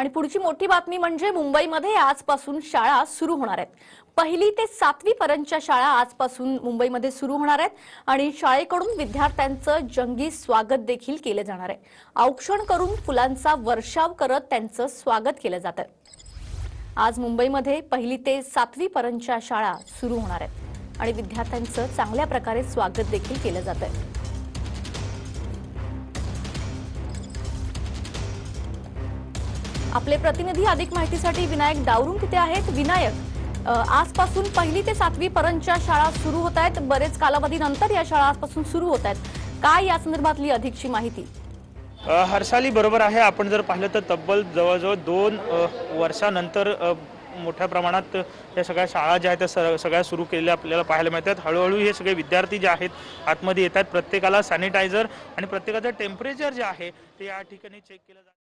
आणि पुढची मोठी बातमी म्हणजे मुंबईमध्ये आजपासून शाळा सुरू होणार आहेत. पहिली ते सातवी पर्यंतच्या शाळा आजपासून मुंबईमध्ये सुरू होणार आहेत आणि शाळेकडून विद्यार्थ्यांचं जंगी स्वागत देखील केलं जाणार आहे. औक्षण करून फुलांचा वर्षाव करत त्यांचं स्वागत केलं जातं आज मुंबईमध्ये पहिली ते सातवी पर्यंतच्या शाळा सुरू होणार आहेत आणि विद्यार्थ्यांचं चांगल्या प्रकारे स्वागत देखील केलं जात आपले प्रतिनिधी अधिक माहितीसाठी विनायक डावरून तिथे आहेत. विनायक आजपासून पहिली ते सातवी पर्यंतच्या शाळा सुरू होत आहेत. बरेच कालावधीनंतर या शाळा आजपासून सुरू होत आहेत. काय या संदर्भातली अधिकची माहिती? हरसाली बरोबर आहे. आपण जर पाहिलं तर तब्बल जवळजवळ दोन वर्षानंतर मोठ्या प्रमाणात या सगळ्या शाळा ज्या आहेत त्या स- सगळ्या सुरू केलेल्या आपल्याला पाहायला मिळतात. हळूहळू हे सगळे विद्यार्थी जे आहेत आतमध्ये येतात प्रत्येकाला सॅनिटायझर आणि प्रत्येकाचं टेम्परेचर जे आहे ते या ठिकाणी चेक केलं जातं.